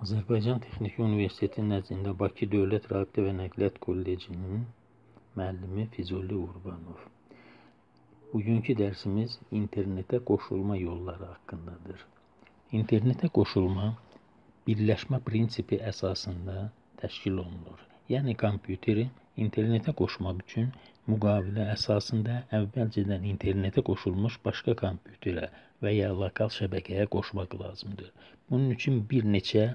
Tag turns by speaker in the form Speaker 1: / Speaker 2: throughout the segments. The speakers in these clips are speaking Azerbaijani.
Speaker 1: Azərbaycan Texniki Universiteti nəzdində Bakı Dövlət Rabitə və Nəqliyyat Kollecinin müəllimi Füzuli Qurbanov. Bugünkü dərsimiz internetə qoşulma yolları haqqındadır. İnternetə qoşulma birləşmə prinsipi əsasında təşkil olunur. Yəni kompüteri internetə qoşmaq üçün müqavilə əsasında əvvəlcədən internetə qoşulmuş başqa kompüterə və ya lokal şəbəkəyə qoşmaq lazımdır. Bunun üçün bir neçə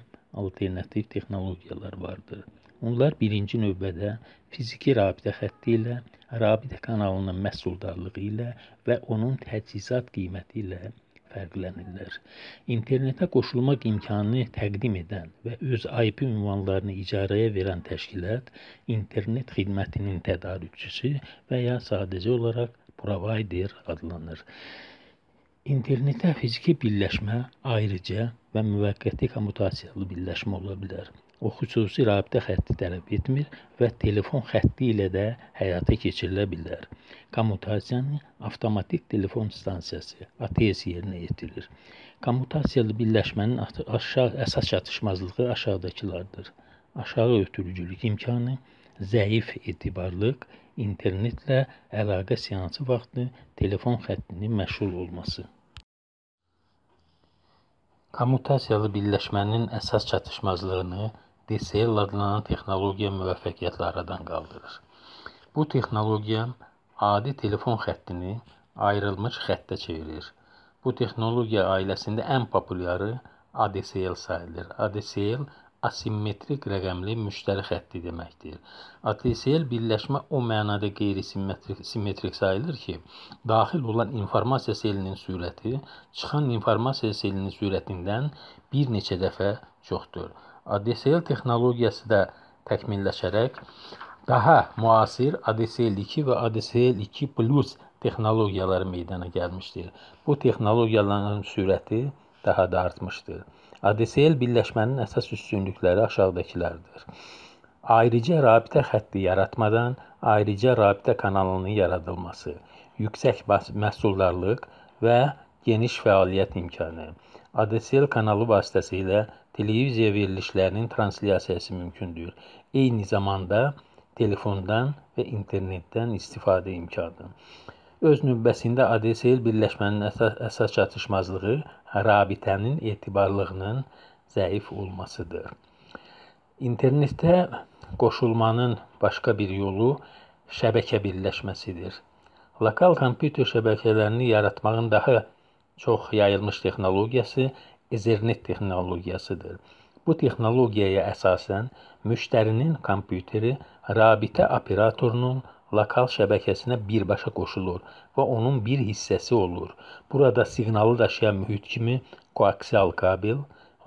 Speaker 1: alternativ texnologiyalar vardır. Onlar birinci növbədə fiziki rabitə xətti ilə, rabitə kanalının məhsuldarlığı ilə və onun təchizat qiyməti ilə fərqlənirlər. İnternetə qoşulmaq imkanını təqdim edən və öz IP ünvanlarını icarəyə verən təşkilat internet xidmətinin tədarükçüsü və ya sadəcə olaraq provider adlanır. İnternetə fiziki birləşmə ayrıca və müvəqqəti kommutasiyalı birləşmə ola bilər. O xüsusi rabitə xətti tələb etmir və telefon xətti ilə də həyata keçirilə bilər. Kommutasiyanı avtomatik telefon stansiyası ATS yerinə yetirir. Kommutasiyalı birləşmənin aşağı əsas çatışmazlığı aşağıdakılardır. Aşağı ötürücülük imkanı, zəif etibarlıq, internetlə əlaqə seansı vaxtı telefon xəttinin məşğul olması. Kommutasiyalı birləşmənin əsas çatışmazlığını DSL adlanan texnologiya müvəffəqiyyətlə aradan qaldırır. Bu texnologiya adi telefon xəttini ayrılmış xəttə çevirir. Bu texnologiya ailəsində ən populyarı ADSL sayılır. ADSL asimmetrik rəqəmli müştəri xətti deməkdir. ATSL birləşmə o mənada qeyri-simmetrik simmetrik sayılır ki, daxil olan informasiya selinin sürəti çıxan informasiya selinin sürətindən bir neçə dəfə çoxdur. ADSL texnologiyası da təkmilləşərək daha müasir ADSL2 və ADSL2 Plus texnologiyaları meydana gəlmişdir. Bu texnologiyaların sürəti daha da artmışdır. ADSL birləşmənin əsas üstünlükləri aşağıdakılardır. Ayrıca rabitə xətti yaratmadan ayrıca rabitə kanalının yaradılması, yüksək məhsuldarlıq və geniş fəaliyyət imkanı. ADSL kanalı vasitəsilə televiziya verilişlərinin translyasiyası mümkündür. Eyni zamanda telefondan və internetdən istifadə imkanı. Öz növbəsində ADSL birləşmənin əsas, çatışmazlığı rabitənin etibarlılığının zəif olmasıdır. İnternetə qoşulmanın başqa bir yolu şəbəkə birləşməsidir. Lokal kompüter şəbəkələrini yaratmağın daha çox yayılmış texnologiyası Ethernet texnologiyasıdır. Bu texnologiyaya əsasən müştərinin kompüteri rabitə operatorunun lokal şəbəkəsinə birbaşa qoşulur və onun bir hissəsi olur. Burada siqnalı daşıyan mühit kimi koaksial kabel,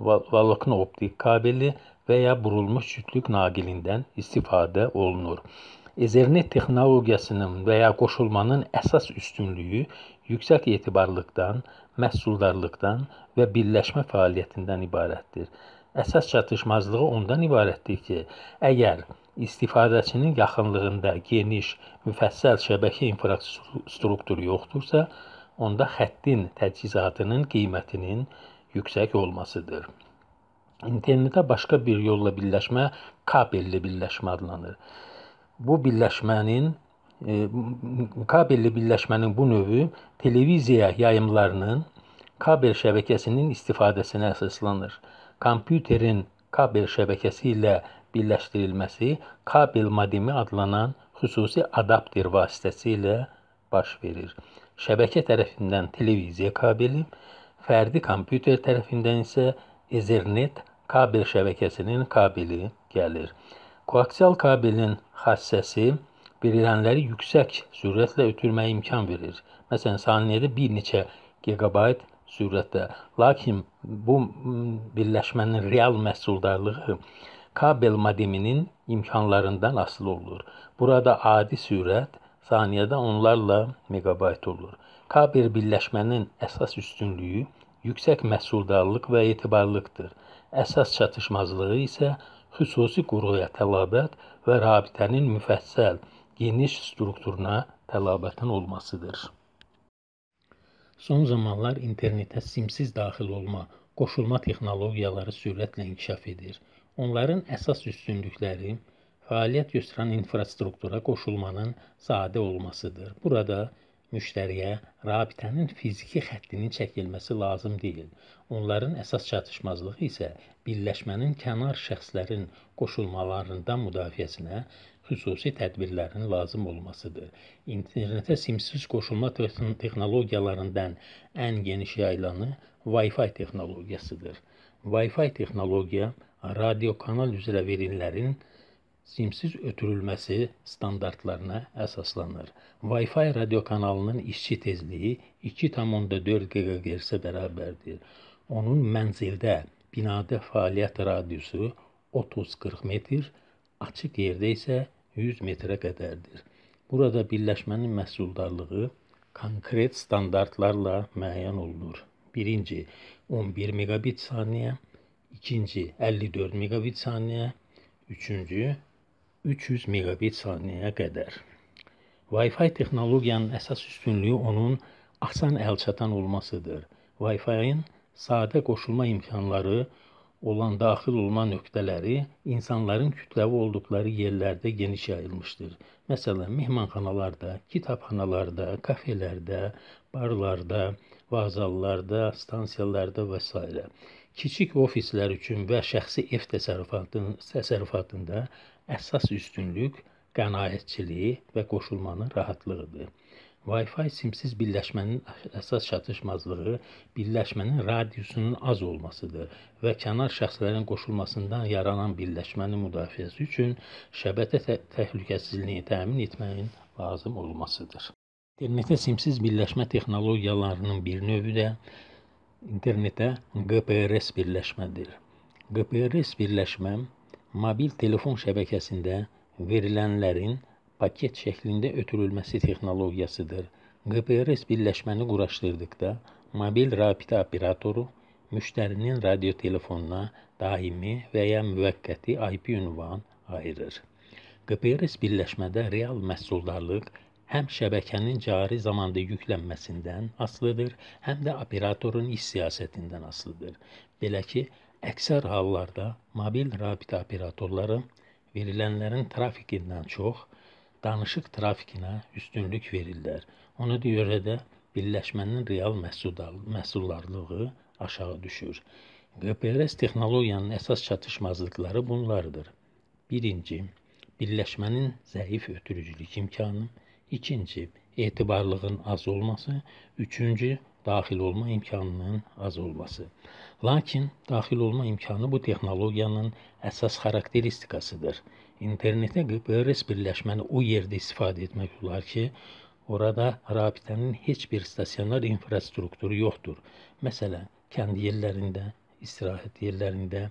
Speaker 1: volokno optik kabeli və ya burulmuş cütlük naqilindən istifadə olunur. Ethernet texnologiyasının və ya qoşulmanın əsas üstünlüyü yüksək etibarlıqdan, məhsuldarlıqdan və birləşmə fəaliyyətindən ibarətdir. Əsas çatışmazlığı ondan ibarətdir ki, əgər istifadəçinin yaxınlığında geniş, müfəssəl şəbəkə infrastrukturu yoxdursa, onda xəttin təchizatının qiymətinin yüksək olmasıdır. İnternetə başqa bir yolla birləşmə kabelli birləşmə adlanır. Bu birləşmənin e, kabelli birləşmənin bu növü televiziya yayımlarının kabel şəbəkəsinin istifadəsinə əsaslanır. Kompüterin kabel şəbəkəsi ilə birləşdirilməsi kabel modemi adlanan xüsusi adapter vasitəsilə baş verir. Şəbəkə tərəfindən televiziya kabeli, fərdi kompüter tərəfindən isə Ethernet kabel şəbəkəsinin kabeli gəlir. Koaksial kabelin xassəsi verilənləri yüksək sürətlə ötürməyə imkan verir. Məsələn, saniyədə bir neçə gigabayt sürətdə. Lakin bu birləşmənin real məhsuldarlığı kabel modeminin imkanlarından asılı olur. Burada adi sürət saniyədə onlarla megabayt olur. Kabel birləşmənin əsas üstünlüyü yüksək məhsuldarlıq və etibarlıqdır. Əsas çatışmazlığı isə xüsusi quruya tələbat və rabitənin müfəssəl, geniş strukturuna tələbatın olmasıdır. Son zamanlar internetə simsiz daxil olma qoşulma texnologiyaları sürətlə inkişaf edir. Onların əsas üstünlükləri fəaliyyət göstərən infrastruktura qoşulmanın sadə olmasıdır. Burada müştəriyə rabitənin fiziki xəttinin çəkilməsi lazım deyil. Onların əsas çatışmazlığı isə birləşmənin kənar şəxslərin qoşulmalarından müdafiəsinə xüsusi tədbirlərin lazım olmasıdır. İnternetə simsiz qoşulma texnologiyalarından ən geniş yayılanı Wi-Fi texnologiyasıdır. Wi-Fi texnologiya radiokanal üzrə verilənlərin simsiz ötürülməsi standartlarına əsaslanır. Wi-Fi radiokanalının işçi tezliyi 2,4 GHz-ə bərabərdir. Onun mənzildə, binada fəaliyyət radiusu 30-40 metr, açıq yerdə isə 100 metrə qədərdir. Burada birləşmənin məhsuldarlığı konkret standartlarla müəyyən olunur. Birinci 11 megabit saniyə, ikinci 54 megabit saniyə, üçüncü 300 megabit saniyəyə qədər. Wi-Fi texnologiyanın əsas üstünlüyü onun asan əlçatan olmasıdır. Wi-Fi-ın sadə qoşulma imkanları olan daxil olma nöqtələri insanların kütləvi olduqları yerlərdə geniş yayılmışdır. Məsələn, mehmanxanalarda, kitabxanalarda, kafelərdə, barlarda, vağzallarda, stansiyalarda və s. Kiçik ofislər üçün və şəxsi ev təsərrüfatının təsərrüfatında əsas üstünlük qənaətçiliyi və qoşulmanın rahatlığıdır. Wi-Fi simsiz birləşmənin əsas çatışmazlığı birləşmənin radiusunun az olmasıdır və kənar şəxslərin qoşulmasından yaranan birləşmənin müdafiəsi üçün şəbəkə tə təhlükəsizliyini təmin etməyin lazım olmasıdır. İnternetə simsiz birləşmə texnologiyalarının bir növü də internetə GPRS birləşmədir. GPRS birləşmə mobil telefon şəbəkəsində verilənlərin paket şəklində ötürülməsi texnologiyasıdır. GPS birləşməni quraşdırdıqda mobil rabitə operatoru müştərinin radio telefonuna daimi və ya müvəqqəti IP ünvan ayırır. GPS birləşmədə real məhsuldarlıq həm şəbəkənin cari zamanda yüklənməsindən asılıdır, həm də operatorun iş siyasətindən asılıdır. Belə ki, əksər hallarda mobil rabitə operatorları verilənlərin trafikindən çox danışıq trafikinə üstünlük verirlər. Ona görə də birləşmənin real məhsuldarlığı aşağı düşür. GPS texnologiyanın əsas çatışmazlıqları bunlardır. Birinci, birləşmənin zəif ötürücülük imkanı, ikinci, etibarlığın az olması, üçüncü, daxil olma imkanının az olması. Lakin daxil olma imkanı bu texnologiyanın əsas xarakteristikasıdır. İnternetə GPS birləşməni o yerdə istifadə etmək olar ki, orada rabitənin heç bir stasionar infrastrukturu yoxdur. Məsələn, kənd yerlərində, istirahət yerlərində,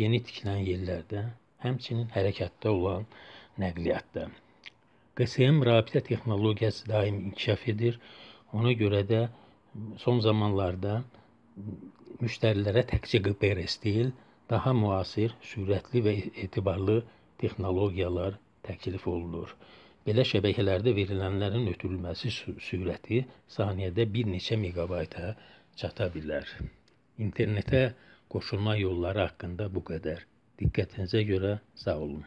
Speaker 1: yeni tikilən yerlərdə, həmçinin hərəkətdə olan nəqliyyatda. QSM rabitə texnologiyası daim inkişaf edir. Ona görə də son zamanlarda müştərilərə təkcə GPS deyil, daha müasir, sürətli və etibarlı texnologiyalar təklif olunur. Belə şəbəkələrdə verilənlərin ötürülməsi sürəti saniyədə bir neçə meqabayta çata bilər. İnternetə qoşulma yolları haqqında bu qədər. Diqqətinizə görə sağ olun.